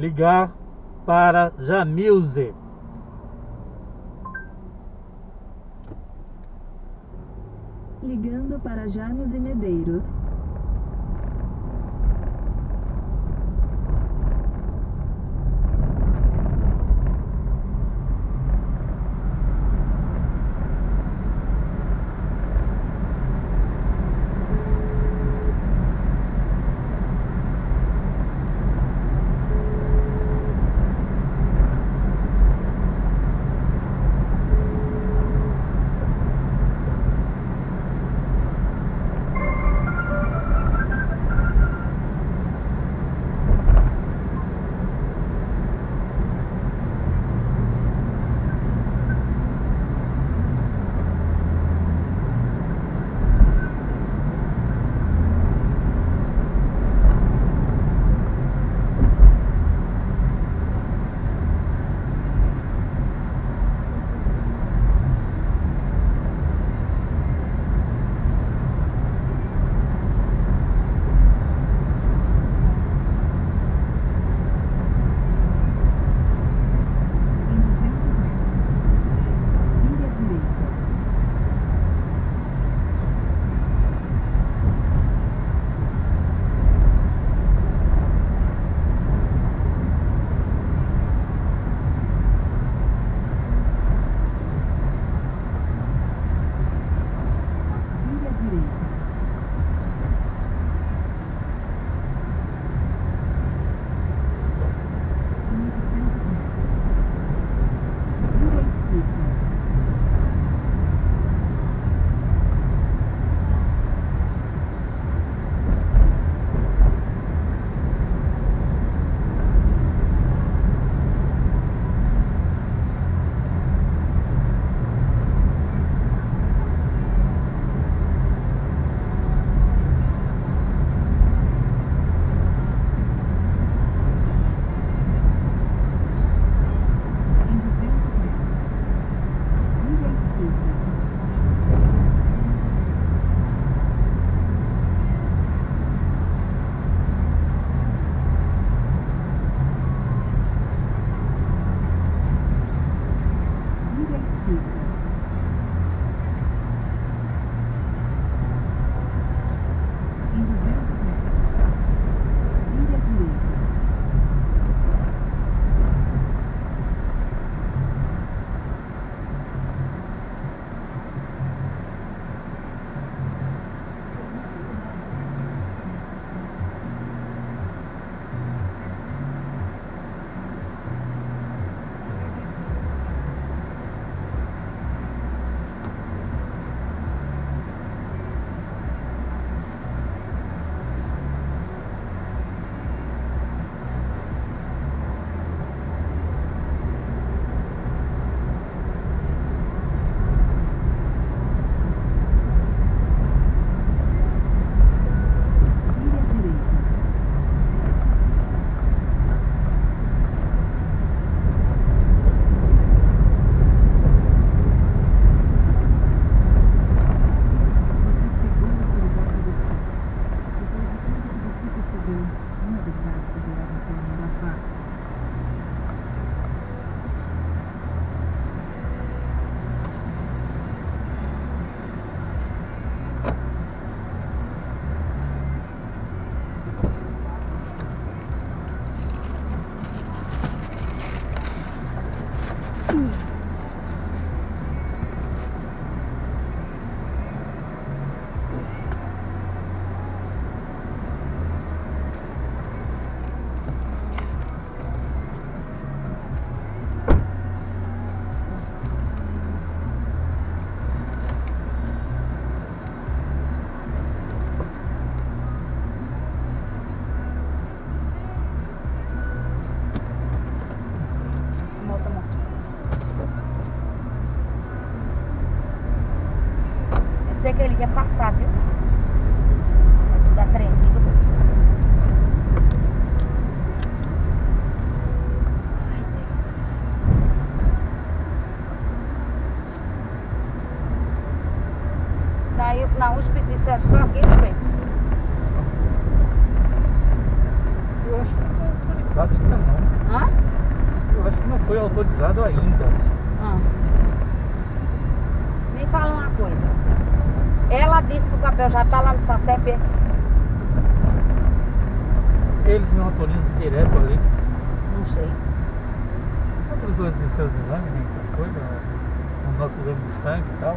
ligar para Jamilze. Ligando para James e Medeiros. России. Ainda. Ah. Me fala uma coisa. Ela disse que o papel já tá lá no SACEP. Eles não autorizam direto ali. Não sei. Autorizou esses seus exames, né, essas coisas, o nosso exame de sangue e tal.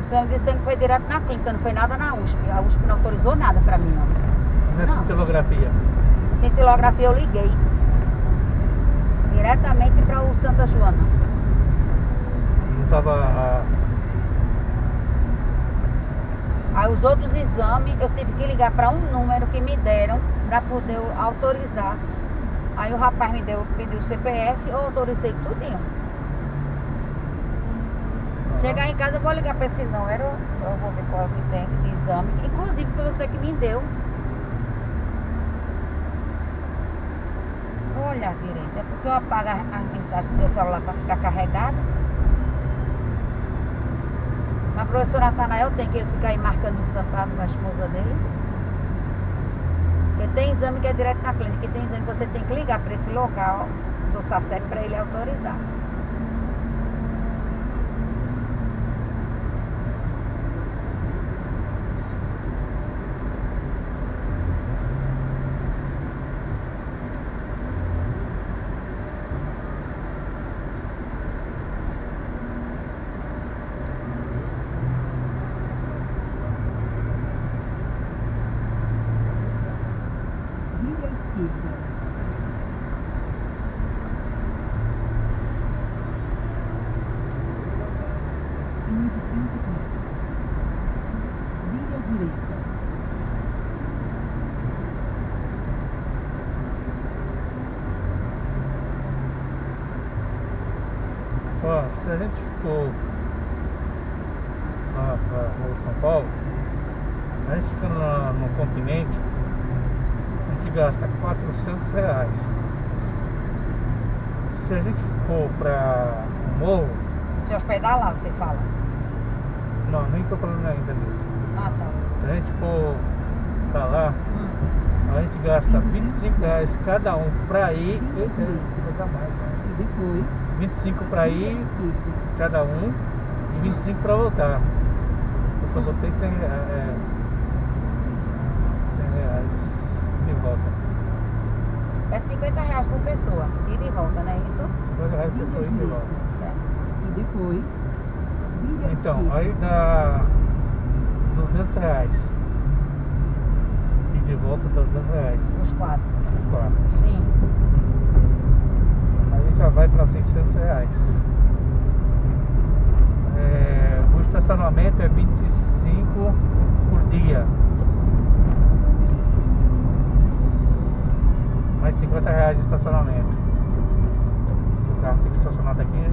O exame de sangue foi direto na clínica, não foi nada na USP. A USP não autorizou nada pra mim, não. Não é cintilografia. Cintilografia eu liguei. Diretamente para o Santa Joana. Não tava a, Aí os outros exames eu tive que ligar para um número que me deram para poder autorizar. Aí o rapaz me deu, pediu o CPF, eu autorizei tudinho. Chegar em casa eu vou ligar para esse número, eu vou ver qual que tem de exame, inclusive foi você que me deu. Vou olhar direito, é porque eu apago a a mensagem do meu celular para ficar carregado. Mas professora Natanael tem que ficar aí marcando o sapato com a esposa dele. Porque tem exame que é direto na clínica, e tem exame que você tem que ligar para esse local do SACEP para ele autorizar. Se a gente for lá pra Rua São Paulo, a gente fica no, no continente, a gente gasta 400 reais. Se a gente for pra Morro, Se hospedar lá, você fala. não, nem tô falando ainda disso. Ah, tá. Se a gente for pra lá, Hum. a gente gasta 25 reais cada um pra ir, aí vai dar mais. Depois, 25 pra vire à ir esquerda. cada um e 25 pra voltar. Eu só botei 100 reais, é, 100 reais de volta. É 50 reais por pessoa, ida e volta, não é isso? 50 reais por pessoa e de volta. E depois, Então, aí dá 200 reais. E de volta dá 200 reais. Os quatro. Os quatro. Sim. Já vai pra 600 reais. É, o estacionamento é 25 por dia. Mais 50 reais de estacionamento. O carro fica estacionado aqui